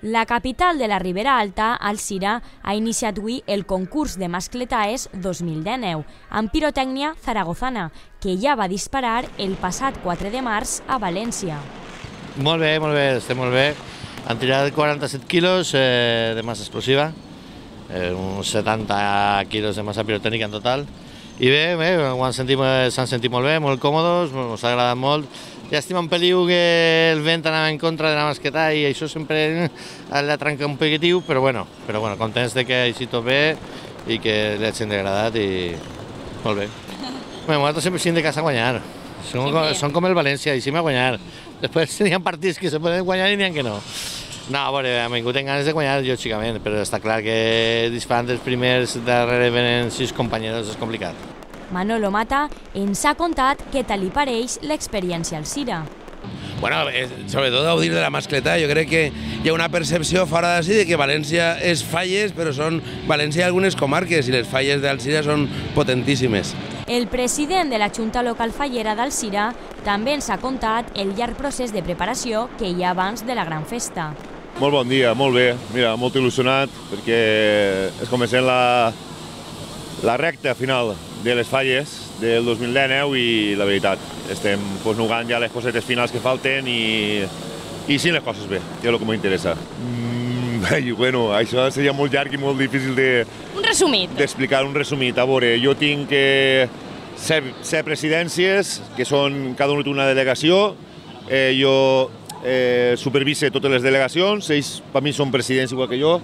La capital de la Ribera Alta, Alcira, ha iniciat avui el concurs de mascletaes 2019 amb pirotècnia zaragozana, que ja va disparar el passat 4 de març a València. Molt bé, molt bé, estem molt bé. Han tirat 47 quilos eh, de massa explosiva, eh, uns 70 quilos de massa pirotècnica en total. I bé, bé s'han sentit, sentit molt bé, molt còmodes, ens ha agradat molt. Llàstima un peliu que el vent anava en contra de la masqueta i això sempre la trenca un poquitiu, però bueno, però bueno, contents de que així tot bé i que li hagin agradat i molt bé. Bé, nosaltres sempre hem de casa a guanyar. Són, com, són com el València, i a guanyar. Després n'hi ha partits que se poden guanyar i n'hi ha que no. No, a veure, hem vingut en ganes de guanyar, lògicament, però està clar que disparant dels primers darrere venen sis companyeros és complicat. Manolo Mata ens ha contat què tal li pareix l'experiència al Cira. Bueno, eh, sobretot gaudir de la mascleta. Jo crec que hi ha una percepció fora d'ací de que València és falles, però són València i algunes comarques, i les falles d'Alcira són potentíssimes. El president de la Junta Local Fallera d'Alcira també ens ha contat el llarg procés de preparació que hi ha abans de la gran festa. Molt bon dia, molt bé. Mira, molt il·lusionat perquè es comencem la, la recta final de les falles del 2019 i la veritat, estem pues, nugant ja les cosetes finals que falten i, i sí les coses bé, que és el que m'interessa. Mm, bueno, això seria molt llarg i molt difícil de... Un resumit. D'explicar un resumit. A veure, jo tinc que ser, ser presidències, que són cada una una delegació, eh, jo eh, supervise totes les delegacions, ells per mi són presidents igual que jo,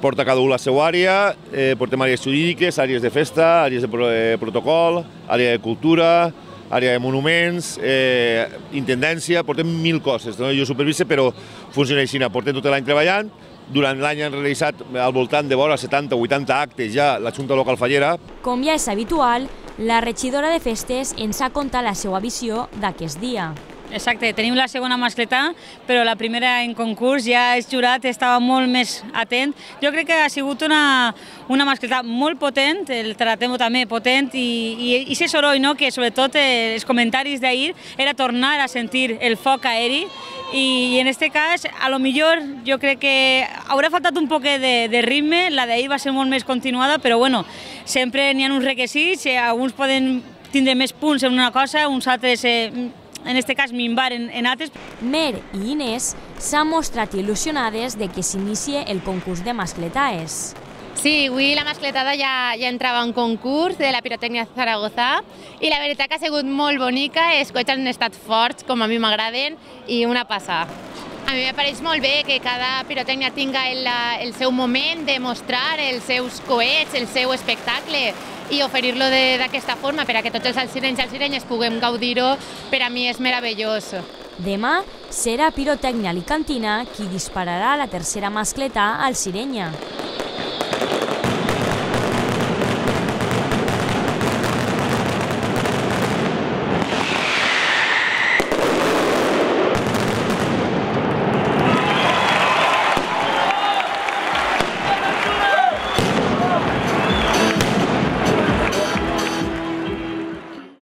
porta cada un la seva àrea, eh, portem àrees jurídiques, àrees de festa, àrees de eh, protocol, àrea de cultura, àrea de monuments, eh, intendència, portem mil coses. No? Jo supervise, però funciona així, portem tot l'any treballant, durant l'any han realitzat al voltant de vora 70 o 80 actes ja la Junta Local Fallera. Com ja és habitual, la regidora de festes ens ha contat la seva visió d'aquest dia. Exacte, tenim la segona mascleta, però la primera en concurs ja el jurat estava molt més atent. Jo crec que ha sigut una, una mascleta molt potent, el Taratemo també potent, i, i, i ese soroll, no? que sobretot eh, els comentaris d'ahir era tornar a sentir el foc aeri, i, i en este cas, a lo millor jo crec que haurà faltat un poc de, de ritme, la d'ahir va ser molt més continuada, però bueno, sempre n'hi ha uns requisits, eh, alguns poden tindre més punts en una cosa, uns altres eh, en este cas minvar en, en altres. Mer i Inés s'han mostrat il·lusionades de que s'inicie el concurs de mascletaes. Sí, avui la mascletada ja, ja entrava en concurs de la pirotècnia Zaragoza i la veritat que ha sigut molt bonica, els cotxes han estat forts, com a mi m'agraden, i una passada. A mi me pareix molt bé que cada pirotècnia tinga el, el seu moment de mostrar els seus coets, el seu espectacle, i oferir-lo d'aquesta forma per a que tots els alcirenys i alcirenyes puguem gaudir-ho, per a mi és meravellós. Demà serà Pirotècnia Alicantina qui dispararà la tercera mascleta al Sirenya.